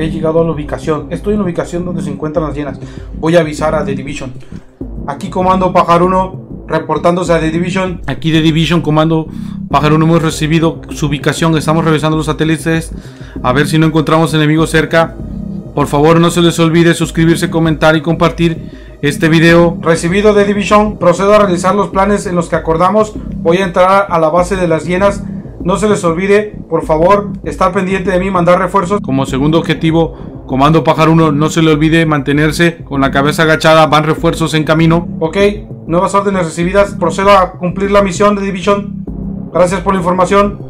He llegado a la ubicación. Estoy en la ubicación donde se encuentran las hienas. Voy a avisar a The Division. Aquí comando Pájaro 1, reportándose a The Division. Aquí The Division, comando Pájaro 1, hemos recibido su ubicación. Estamos revisando los satélites. A ver si no encontramos enemigos cerca. Por favor, no se les olvide suscribirse, comentar y compartir este video. Recibido The Division, procedo a realizar los planes en los que acordamos. Voy a entrar a la base de las hienas no se les olvide, por favor, estar pendiente de mí, mandar refuerzos. Como segundo objetivo, Comando Pájaro 1, no se le olvide mantenerse con la cabeza agachada, van refuerzos en camino. Ok, nuevas órdenes recibidas, procedo a cumplir la misión de Division. Gracias por la información.